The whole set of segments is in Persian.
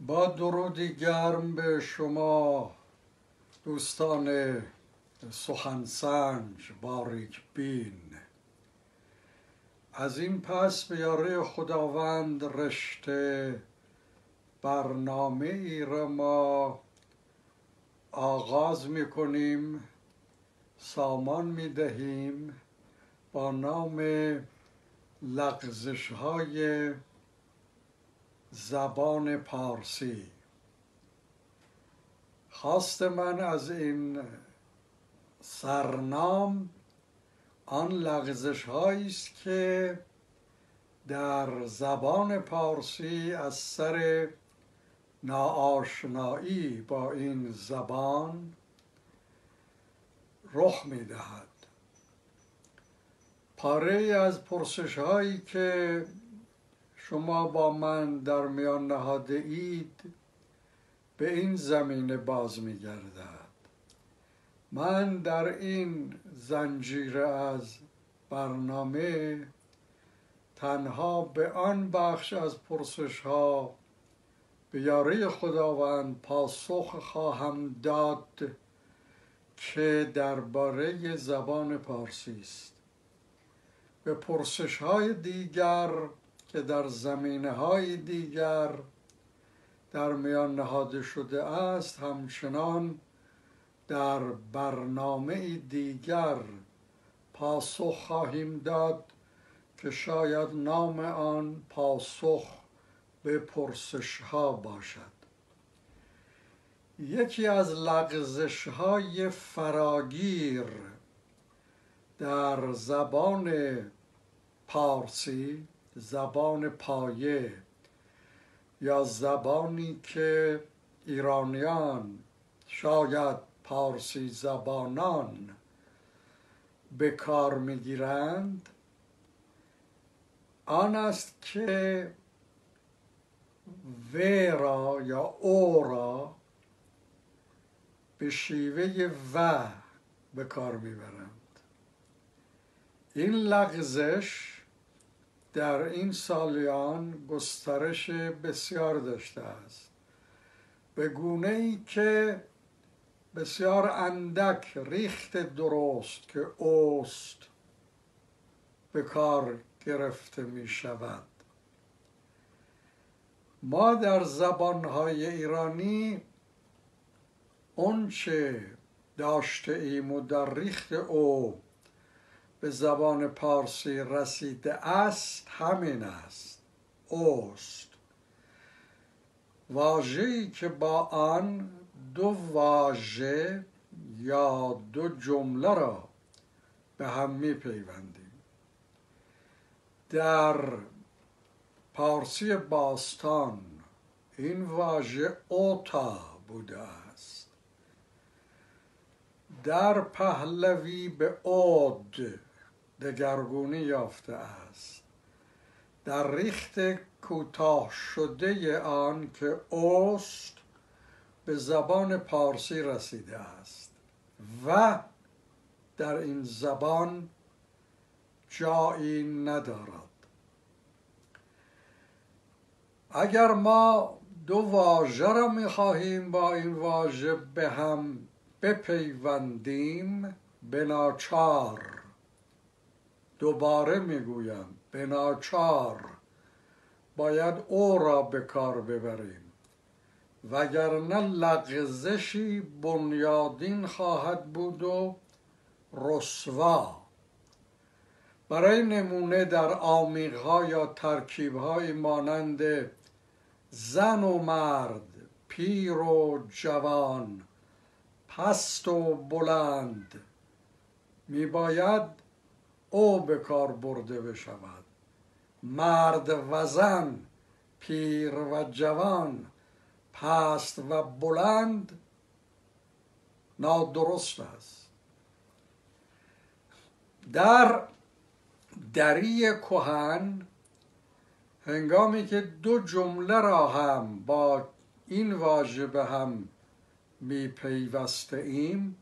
با درودی گرم به شما دوستان سخنسنج باریک بین. از این پس به یاره خداوند رشته برنامه ای را ما آغاز می کنیم سامان می دهیم با نام لغزش های زبان پارسی. خواست من از این سرنام آن لغزش است که در زبان پارسی از سر ناآشنایی با این زبان رخ می دهد پاره از پرسش هایی که شما با من در میان نهاده اید به این زمینه باز می گردد من در این زنجیره از برنامه تنها به آن بخش از پرسش ها به یاره خداوند پاسخ خواهم داد که درباره زبان پارسی است. به پرسش های دیگر که در زمینه های دیگر در میان نهاده شده است همچنان در برنامه دیگر پاسخ خواهیم داد که شاید نام آن پاسخ به پرسش ها باشد. یکی از لغزش های فراگیر در زبان پارسی زبان پایه یا زبانی که ایرانیان شاید پارسی زبانان به کار می‌گیرند آن است که و را یا او را به شیوه و به کار می‌برند. این لغزش در این سالیان گسترش بسیار داشته است. به گونه ای که بسیار اندک ریخت درست که اوست به کار گرفته می شود ما در زبانهای ایرانی اونچه داشته ایم و در ریخت او به زبان پارسی رسیده است همین است. اوست. واژه‌ای که با آن دو واژه یا دو جمله را به هم میپیوندیم. در پارسی باستان این واژه اوتا بوده است. در پهلوی به اود دگرگونی یافته است. در ریخت کوتاه شده آن که اوست به زبان پارسی رسیده است و در این زبان جایی ندارد. اگر ما دو واژه را می‌خواهیم با این واژه به هم بپیوندیم به دوباره می‌گویم به ناچار باید او را به کار ببریم. وگرنه لغزشی بنیادین خواهد بود و رسوا. برای نمونه در آمیغها یا ترکیبهای مانند زن و مرد پیر و جوان پست و بلند میباید او به کار برده بشود. مرد و زن پیر و جوان پست و بلند نادرست است. در دری کهن هنگامی که دو جمله را هم با این واژه به هم می پیوسته ایم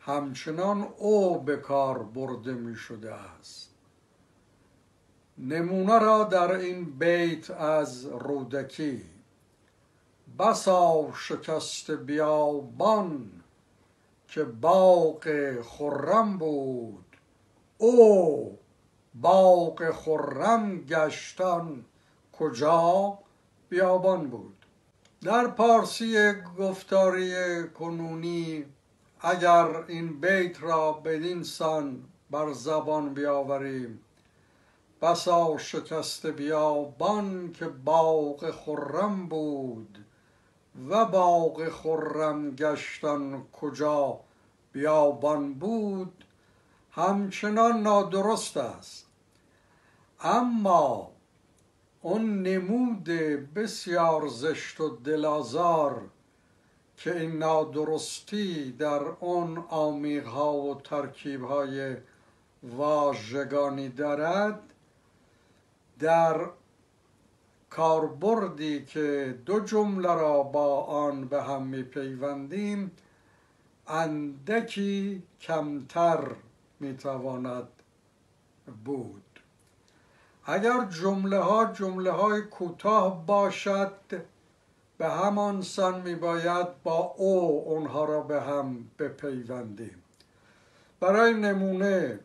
همچنان او به کار برده می شده است. نمونه را در این بیت از رودکی بسا شکست بیابان که باغ خرم بود. او باغ خرم گشتن کجا بیابان بود. در پارسی گفتاری کنونی اگر این بیت را بدین سان بر زبان بیاوریم بسا شکست بیابان که باغ خرم بود و باغ خرم گشتن کجا بیابان بود همچنان نادرست است. اما اون نمود بسیار زشت و دلازار که این نادرستی در اون آمیغها و ترکیبهای واژگانی دارد در کاربردی که دو جمله را با آن به هم میپیوندیم اندکی کمتر می‌تواند بود. اگر جمله ها جمله های کوتاه باشد به همان سان می باید با او اونها را به هم بپیوندیم. برای نمونه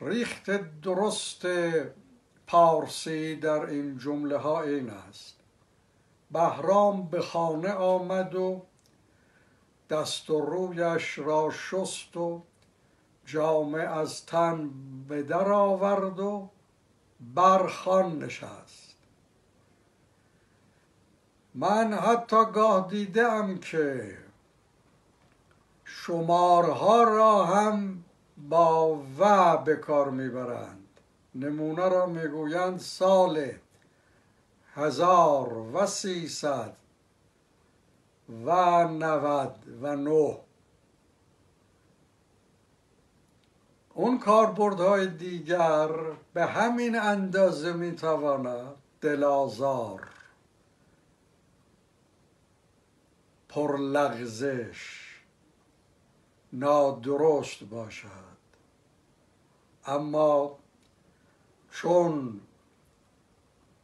ریخت درست پارسی در این جمله ها این است. بهرام به خانه آمد و دست و رویش را شست و جامه از تن به در آورد و برخان نشست. من حتی گاه دیدم که شمارها را هم با و به کار می‌برند. نمونه را می‌گویند سال هزار و سیصد و نود و نه. اون کاربردهای دیگر به همین اندازه می‌تواند دلازار پرلغزش نادرست باشد. اما چون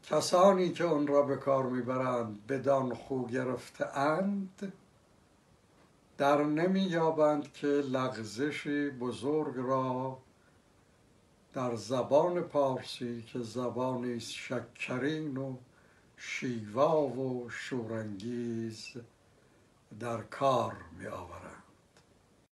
کسانی که اون را به کار می‌برند بدان خو گرفته اند در نمییابند که لغزشی بزرگ را در زبان پارسی که زبانی شکرین و شیوا و شورانگیز در کار می آورند